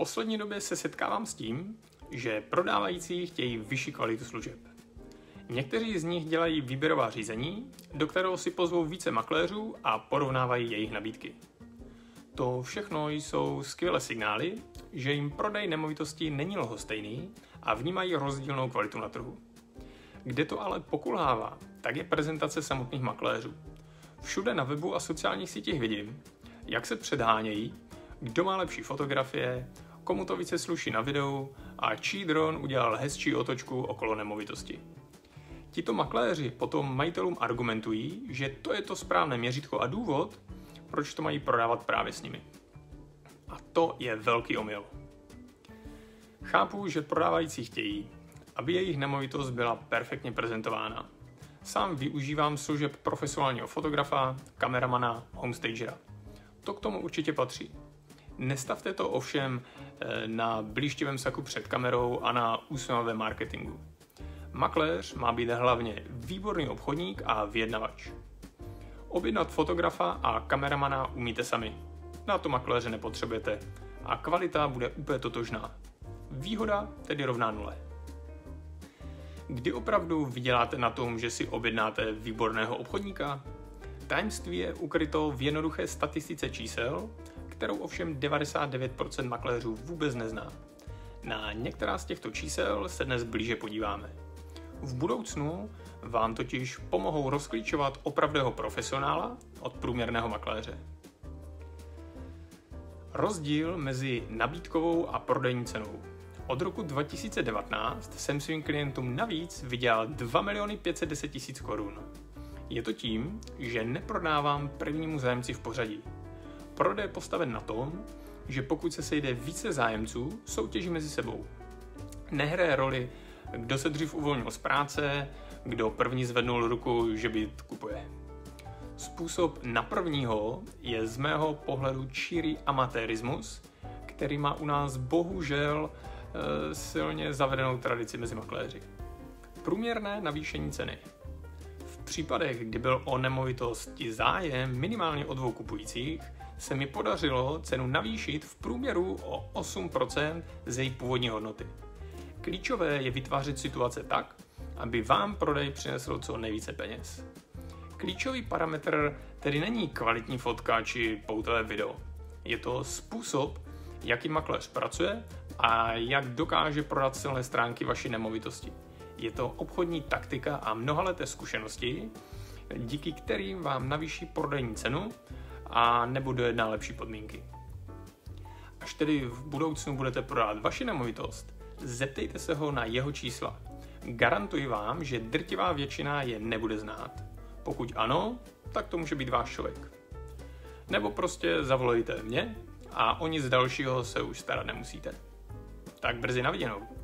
poslední době se setkávám s tím, že prodávající chtějí vyšší kvalitu služeb. Někteří z nich dělají výběrová řízení, do kterého si pozvou více makléřů a porovnávají jejich nabídky. To všechno jsou skvělé signály, že jim prodej nemovitostí není lhostejný a vnímají rozdílnou kvalitu na trhu. Kde to ale pokulhává, tak je prezentace samotných makléřů. Všude na webu a sociálních sítích vidím, jak se předhánějí, kdo má lepší fotografie, komu to více sluší na videu a čí dron udělal hezčí otočku okolo nemovitosti. Tito makléři potom majitelům argumentují, že to je to správné měřítko a důvod, proč to mají prodávat právě s nimi. A to je velký omyl. Chápu, že prodávající chtějí, aby jejich nemovitost byla perfektně prezentována. Sám využívám služeb profesionálního fotografa, kameramana, homestagera. To k tomu určitě patří. Nestavte to ovšem eh, na blíštivém saku před kamerou a na úsměvavém marketingu. Makléř má být hlavně výborný obchodník a vyjednavač. Objednat fotografa a kameramana umíte sami. Na to makléře nepotřebujete a kvalita bude úplně totožná. Výhoda tedy rovná nule. Kdy opravdu vyděláte na tom, že si objednáte výborného obchodníka? Tajemství je ukryto v jednoduché statistice čísel, kterou ovšem 99% makléřů vůbec nezná. Na některá z těchto čísel se dnes blíže podíváme. V budoucnu vám totiž pomohou rozklíčovat opravdého profesionála od průměrného makléře. Rozdíl mezi nabídkovou a prodejní cenou. Od roku 2019 jsem svým klientům navíc vydělal 2 miliony 510 tisíc korun. Je to tím, že neprodávám prvnímu zájemci v pořadí. Prodej je postaven na tom, že pokud se sejde více zájemců, soutěží mezi sebou. Nehraje roli, kdo se dřív uvolnil z práce, kdo první zvednul ruku, že byt kupuje. Způsob na prvního je z mého pohledu čirý amatérismus, který má u nás bohužel e, silně zavedenou tradici mezi makléři. Průměrné navýšení ceny. V případech, kdy byl o nemovitosti zájem minimálně o dvou kupujících, se mi podařilo cenu navýšit v průměru o 8% z její původní hodnoty. Klíčové je vytvářet situace tak, aby vám prodej přinesl co nejvíce peněz. Klíčový parametr tedy není kvalitní fotka či poutové video. Je to způsob, jaký makléř pracuje a jak dokáže prodat silné stránky vaší nemovitosti. Je to obchodní taktika a mnohaleté zkušenosti, díky kterým vám navýší prodejní cenu a nebo dojedná lepší podmínky. Až tedy v budoucnu budete prodávat vaši nemovitost, zeptejte se ho na jeho čísla. Garantuji vám, že drtivá většina je nebude znát. Pokud ano, tak to může být váš člověk. Nebo prostě zavolejte mě a o nic dalšího se už starat nemusíte. Tak brzy na viděnou.